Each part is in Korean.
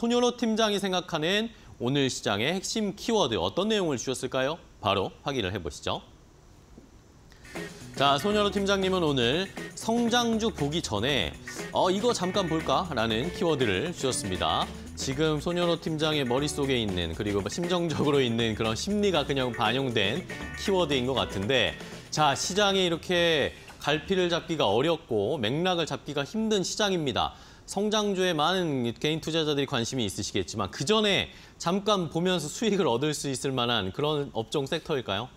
손현호 팀장이 생각하는 오늘 시장의 핵심 키워드 어떤 내용을 주셨을까요? 바로 확인을 해보시죠. 자, 손현호 팀장님은 오늘 성장주 보기 전에 어 이거 잠깐 볼까라는 키워드를 주셨습니다. 지금 손현호 팀장의 머릿속에 있는 그리고 심정적으로 있는 그런 심리가 그냥 반영된 키워드인 것 같은데 자, 시장이 이렇게 갈피를 잡기가 어렵고 맥락을 잡기가 힘든 시장입니다. 성장주에 많은 개인 투자자들이 관심이 있으시겠지만 그 전에 잠깐 보면서 수익을 얻을 수 있을 만한 그런 업종 섹터일까요?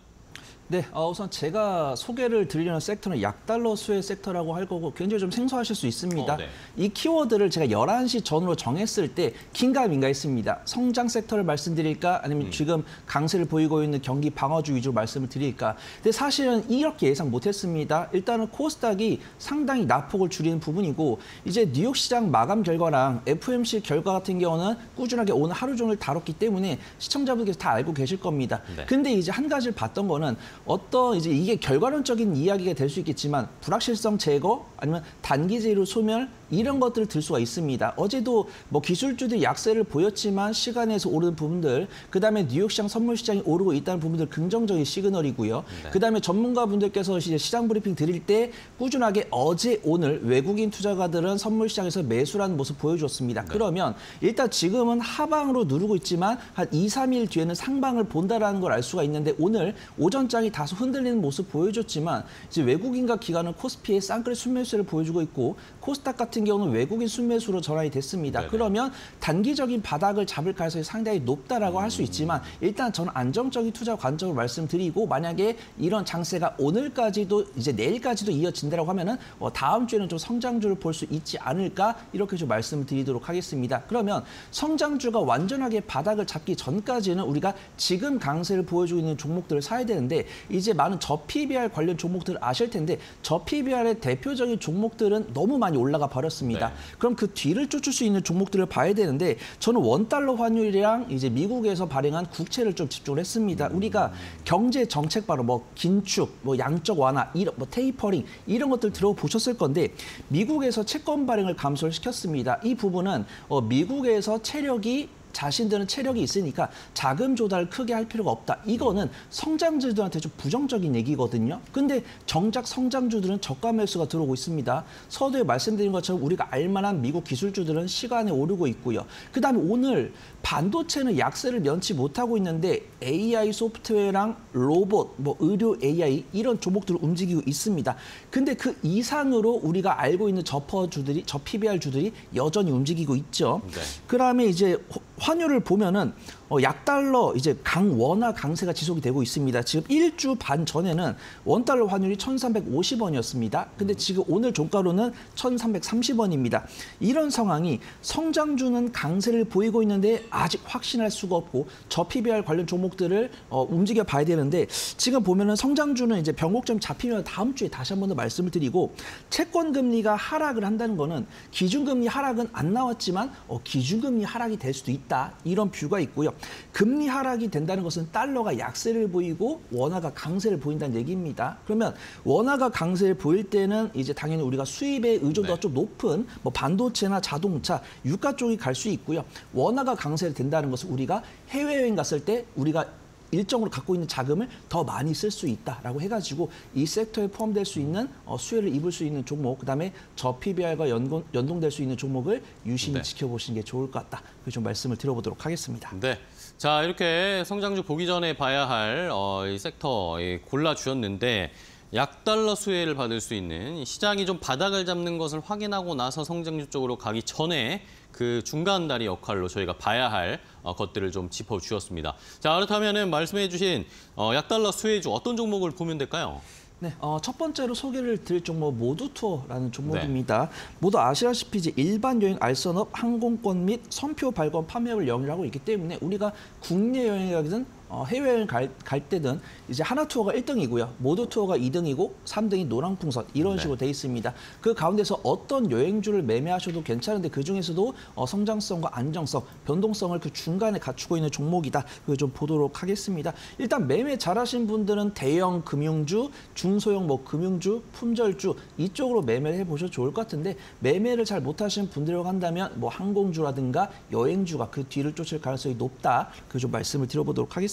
네, 어, 우선 제가 소개를 드리려는 섹터는 약달러 수혜 섹터라고 할 거고 굉장히 좀 생소하실 수 있습니다. 어, 네. 이 키워드를 제가 11시 전으로 정했을 때 긴가 민가 했습니다. 성장 섹터를 말씀드릴까 아니면 지금 강세를 보이고 있는 경기 방어주 위주로 말씀을 드릴까. 근데 사실은 이렇게 예상 못했습니다. 일단은 코스닥이 상당히 낙폭을 줄이는 부분이고 이제 뉴욕 시장 마감 결과랑 FOMC 결과 같은 경우는 꾸준하게 오늘 하루 종일 다뤘기 때문에 시청자분들께서 다 알고 계실 겁니다. 네. 근데 이제 한 가지를 봤던 거는 어떤 이제 이게 결과론적인 이야기가 될 수 있겠지만 불확실성 제거 아니면 단기 제로 소멸 이런 것들을 들 수가 있습니다. 어제도 뭐 기술주들이 약세를 보였지만 시간에서 오르는 부분들, 그다음에 뉴욕 시장 선물 시장이 오르고 있다는 부분들 긍정적인 시그널이고요. 네. 그다음에 전문가분들께서 이제 시장 브리핑 드릴 때 꾸준하게 어제 오늘 외국인 투자가들은 선물 시장에서 매수라는 모습 보여줬습니다. 그러면 일단 지금은 하방으로 누르고 있지만 한 2, 3일 뒤에는 상방을 본다라는 걸 알 수가 있는데 오늘 오전장이 다소 흔들리는 모습 보여줬지만 이제 외국인과 기관은 코스피의 쌍끌이 순매수를 보여주고 있고 코스닥 같은 경우는 외국인 순매수로 전환이 됐습니다. 네네. 그러면 단기적인 바닥을 잡을 가능성이 상당히 높다라고 할수 있지만 일단 저는 안정적인 투자 관점을 말씀드리고 만약에 이런 장세가 오늘까지도 이제 내일까지도 이어진다라고 하면은 어, 다음 주에는 좀 성장주를 볼 수 있지 않을까 이렇게 좀 말씀을 드리도록 하겠습니다. 그러면 성장주가 완전하게 바닥을 잡기 전까지는 우리가 지금 강세를 보여주고 있는 종목들을 사야 되는데 이제 많은 저PBR 관련 종목들을 아실 텐데 저PBR의 대표적인 종목들은 너무 많이 올라가 버렸습니다. 네. 그럼 그 뒤를 쫓을 수 있는 종목들을 봐야 되는데 저는 원달러 환율이랑 이제 미국에서 발행한 국채를 좀 집중을 했습니다. 우리가 경제 정책 바로 뭐 긴축, 뭐 양적 완화, 이런 뭐 테이퍼링 이런 것들 들어보셨을 건데 미국에서 채권 발행을 감소를 시켰습니다. 이 부분은 어, 미국에서 체력이 자신들은 체력이 있으니까 자금 조달을 크게 할 필요가 없다. 이거는 성장주들한테 좀 부정적인 얘기거든요. 근데 정작 성장주들은 저가 매수가 들어오고 있습니다. 서두에 말씀드린 것처럼 우리가 알만한 미국 기술주들은 시간에 오르고 있고요. 그다음에 오늘 반도체는 약세를 면치 못하고 있는데 AI 소프트웨어랑 로봇, 뭐 의료 AI 이런 종목들을 움직이고 있습니다. 근데 그 이상으로 우리가 알고 있는 저퍼주들이 저 PBR 주들이 여전히 움직이고 있죠. 네. 그다음에 이제 호- 환율을 보면은 어, 약달러 이제 강원화 강세가 지속이 되고 있습니다. 지금 일주 반 전에는 원달러 환율이 1,350원이었습니다. 근데 지금 오늘 종가로는 1,330원입니다. 이런 상황이 성장주는 강세를 보이고 있는데 아직 확신할 수가 없고 저 PBR 관련 종목들을 어, 움직여 봐야 되는데 지금 보면은 성장주는 이제 변곡점 잡히면 다음 주에 다시 한 번 더 말씀을 드리고 채권 금리가 하락을 한다는 거는 기준금리 하락은 안 나왔지만 어, 기준금리 하락이 될 수도 있다 이런 뷰가 있고요. 금리 하락이 된다는 것은 달러가 약세를 보이고 원화가 강세를 보인다는 얘기입니다. 그러면 원화가 강세를 보일 때는 이제 당연히 우리가 수입의 의존도가 네. 좀 높은 뭐 반도체나 자동차, 유가 쪽이 갈 수 있고요. 원화가 강세를 된다는 것은 우리가 해외여행 갔을 때 우리가 일정으로 갖고 있는 자금을 더 많이 쓸 수 있다라고 해가지고 이 섹터에 포함될 수 있는 어, 수혜를 입을 수 있는 종목, 그다음에 저 PBR과 연동, 연동될 수 있는 종목을 유심히 네. 지켜보시는 게 좋을 것 같다. 그 좀 말씀을 드려보도록 하겠습니다. 네. 자, 이렇게 성장주 보기 전에 봐야 할 어, 이 섹터 예, 골라 주셨는데 약달러 수혜를 받을 수 있는 이 시장이 좀 바닥을 잡는 것을 확인하고 나서 성장주 쪽으로 가기 전에 그 중간 다리 역할로 저희가 봐야 할 어, 것들을 좀 짚어주셨습니다. 자, 그렇다면 말씀해 주신 어, 약달러 수혜주 어떤 종목을 보면 될까요? 네, 어, 첫 번째로 소개를 드릴 종목 모두 투어라는 종목입니다. 모두 아시다시피 이제 일반 여행 알선업, 항공권 및 선표 발권 판매업을 영위하고 있기 때문에 우리가 국내 여행을 가든 어, 해외여행 갈, 갈 때는 이제 하나 투어가 1등이고요. 모두 투어가 2등이고 3등이 노랑풍선 이런 네. 식으로 돼 있습니다. 그 가운데서 어떤 여행주를 매매하셔도 괜찮은데 그 중에서도 어, 성장성과 안정성, 변동성을 그 중간에 갖추고 있는 종목이다. 그걸 좀 보도록 하겠습니다. 일단 매매 잘하신 분들은 대형 금융주, 중소형 뭐 금융주, 품절주 이쪽으로 매매를 해보셔도 좋을 것 같은데 매매를 잘 못하신 분들이라고 한다면 뭐 항공주라든가 여행주가 그 뒤를 쫓을 가능성이 높다. 그 좀 말씀을 드려보도록 하겠습니다.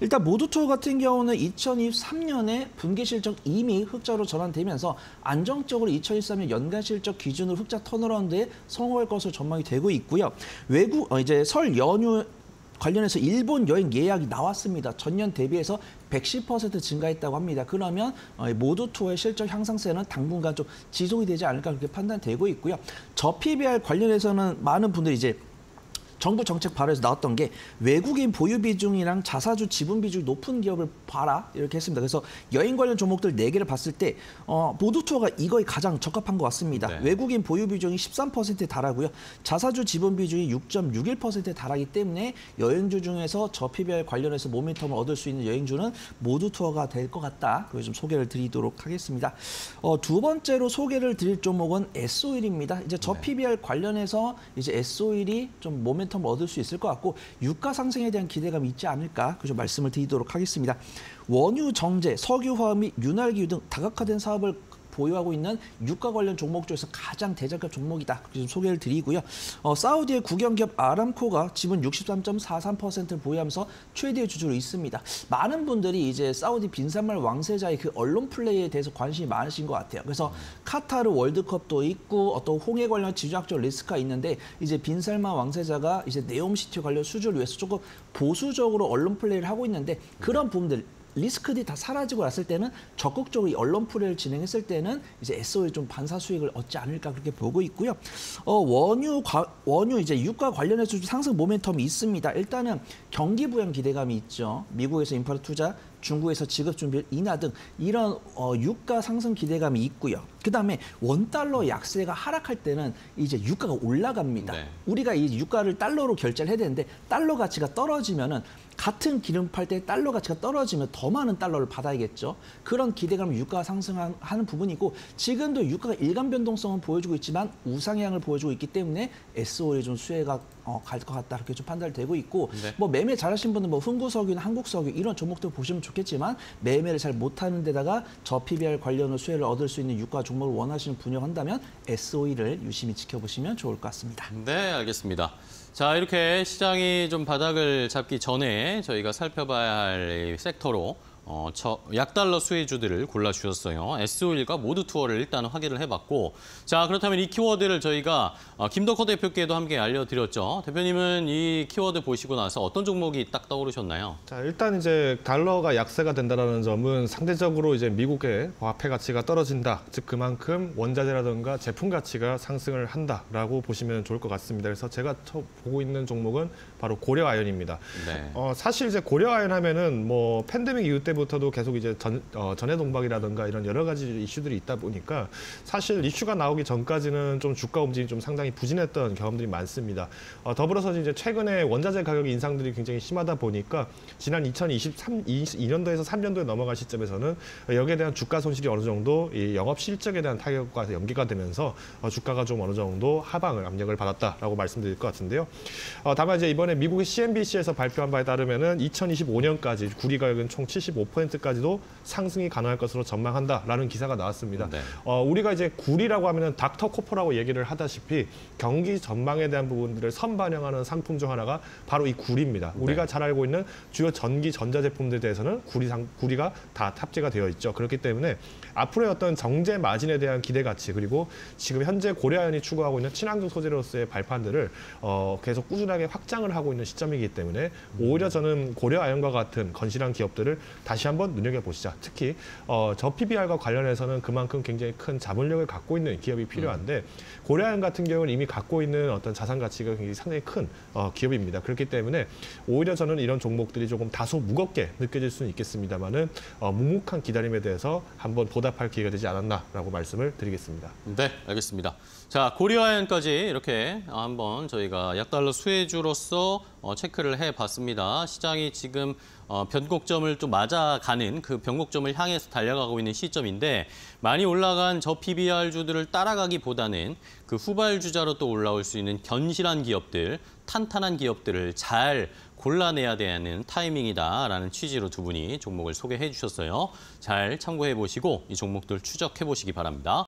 일단 모두투어 같은 경우는 2023년에 분기 실적 이미 흑자로 전환되면서 안정적으로 2023년 연간 실적 기준으로 흑자 턴어라운드에 성공할 것으로 전망이 되고 있고요. 외국 어, 이제 설 연휴 관련해서 일본 여행 예약이 나왔습니다. 전년 대비해서 110% 증가했다고 합니다. 그러면 어, 모두 투어의 실적 향상세는 당분간 좀 지속이 되지 않을까 그렇게 판단되고 있고요. 저 PBR 관련해서는 많은 분들이 이제 정부 정책 발표에서 나왔던 게 외국인 보유 비중이랑 자사주 지분 비중이 높은 기업을 봐라 이렇게 했습니다. 그래서 여행 관련 종목들 네 개를 봤을 때 어, 모두 투어가 이거에 가장 적합한 것 같습니다. 네. 외국인 보유 비중이 13%에 달하고요. 자사주 지분 비중이 6.61%에 달하기 때문에 여행주 중에서 저 PBR 관련해서 모멘텀을 얻을 수 있는 여행주는 모두 투어가 될 것 같다. 그걸 좀 소개를 드리도록 하겠습니다. 어, 두 번째로 소개를 드릴 종목은 S-오일입니다. 이제 저 네. 관련해서 이제 S-오일이 좀 모멘 텀을 얻을 수 있을 것 같고 유가 상승에 대한 기대감이 있지 않을까 그좀 말씀을 드리도록 하겠습니다. 원유 정제, 석유 화학 및 윤활기유 등 다각화된 사업을 보유하고 있는 유가 관련 종목 중에서 가장 대장급 종목이다. 그렇게 좀 소개를 드리고요. 어, 사우디의 국영기업 아람코가 지분 63.43%를 보유하면서 최대의 주주로 있습니다. 많은 분들이 이제 사우디 빈산말 왕세자의 그 언론 플레이에 대해서 관심이 많으신 것 같아요. 그래서 카타르 월드컵도 있고 어떤 홍해 관련 지정학적 리스크가 있는데 이제 빈살만 왕세자가 이제 네옴시티 관련 수주를 위해서 조금 보수적으로 언론 플레이를 하고 있는데 그런 부분들 리스크들이 다 사라지고 났을 때는 적극적으로 이 언론 플레이를 진행했을 때는 이제 SO에 좀 반사 수익을 얻지 않을까 그렇게 보고 있고요. 어, 원유 과, 원유 이제 유가 관련해서 좀 상승 모멘텀이 있습니다. 일단은 경기 부양 기대감이 있죠. 미국에서 인프라 투자, 중국에서 지급 준비 인하 등 이런 어, 유가 상승 기대감이 있고요. 그다음에 원 달러 약세가 하락할 때는 이제 유가가 올라갑니다. 네. 우리가 이 유가를 달러로 결제를 해야 되는데 달러 가치가 떨어지면은 같은 기름 팔 때 달러 가치가 떨어지면 더 많은 달러를 받아야겠죠. 그런 기대감을 유가가 상승하는 부분이고 지금도 유가가 일간 변동성은 보여주고 있지만 우상향을 보여주고 있기 때문에 SO에 좀 수혜가 어, 갈 것 같다 이렇게 좀 판단되고 있고 네. 뭐 매매 잘하신 분은 뭐 흥구석유나 한국석유 이런 종목들 보시면 좋겠지만 매매를 잘 못하는 데다가 저 PBR 관련으로 수혜를 얻을 수 있는 유가 종목을 원하시는 분이 한다면 SOE를 유심히 지켜보시면 좋을 것 같습니다. 네, 알겠습니다. 자, 이렇게 시장이 좀 바닥을 잡기 전에 저희가 살펴봐야 할이 섹터로 어, 저 약달러 수혜주들을 골라주셨어요. S51과 모두 투어를 일단 확인을 해봤고 자, 그렇다면 이 키워드를 저희가 어, 김덕호 대표께도 함께 알려드렸죠. 대표님은 이 키워드 보시고 나서 어떤 종목이 딱 떠오르셨나요? 자, 일단 이제 달러가 약세가 된다는 점은 상대적으로 이제 미국의 화폐 가치가 떨어진다. 즉 그만큼 원자재라든가 제품 가치가 상승을 한다라고 보시면 좋을 것 같습니다. 그래서 제가 처- 보고 있는 종목은 바로 고려 아연입니다. 네. 어, 사실 이제 고려 아연 하면은 뭐 팬데믹 이후 때 부터도 계속 이제 전, 어, 전해 동박이라든가 이런 여러 가지 이슈들이 있다 보니까 사실 이슈가 나오기 전까지는 좀 주가 움직임이 좀 상당히 부진했던 경험들이 많습니다. 어, 더불어서 이제 최근에 원자재 가격 인상들이 굉장히 심하다 보니까 지난 2023 2년도에서 3년도에 넘어갈 시점에서는 여기에 대한 주가 손실이 어느 정도 이 영업 실적에 대한 타격과 연계가 되면서 어, 주가가 좀 어느 정도 하방을 압력을 받았다라고 말씀드릴 것 같은데요. 어, 다만 이제 이번에 미국의 CNBC에서 발표한 바에 따르면은 2025년까지 구리 가격은 총 75% 까지도 상승이 가능할 것으로 전망한다라는 기사가 나왔습니다. 네. 어, 우리가 이제 구리라고 하면은 닥터 코퍼라고 얘기를 하다시피 경기 전망에 대한 부분들을 선반영하는 상품 중 하나가 바로 이 구리입니다. 우리가 잘 알고 있는 주요 전기 전자 제품들에 대해서는 구리 상, 구리가 다 탑재가 되어 있죠. 그렇기 때문에 앞으로의 어떤 정제 마진에 대한 기대 가치 그리고 지금 현재 고려아연이 추구하고 있는 친환경 소재로서의 발판들을 어, 계속 꾸준하게 확장을 하고 있는 시점이기 때문에 오히려 저는 고려아연과 같은 건실한 기업들을 다시 한번 눈여겨보시자. 특히 어, 저 PBR과 관련해서는 그만큼 굉장히 큰 자본력을 갖고 있는 기업이 필요한데 고려아연 같은 경우는 이미 갖고 있는 어떤 자산 가치가 굉장히 상당히 큰 어, 기업입니다. 그렇기 때문에 오히려 저는 이런 종목들이 조금 다소 무겁게 느껴질 수는 있겠습니다만은 어, 묵묵한 기다림에 대해서 한번 보답할 기회가 되지 않았나라고 말씀을 드리겠습니다. 네, 알겠습니다. 자, 고리아연까지 이렇게 한번 저희가 약달러 수혜주로서 어, 체크를 해봤습니다. 시장이 지금 어, 변곡점을 좀 맞아가는 그 변곡점을 향해서 달려가고 있는 시점인데 많이 올라간 저 PBR주들을 따라가기보다는 그 후발주자로 또 올라올 수 있는 견실한 기업들, 탄탄한 기업들을 잘 골라내야 되는 타이밍이다라는 취지로 두 분이 종목을 소개해 주셨어요. 잘 참고해 보시고 이 종목들 추적해 보시기 바랍니다.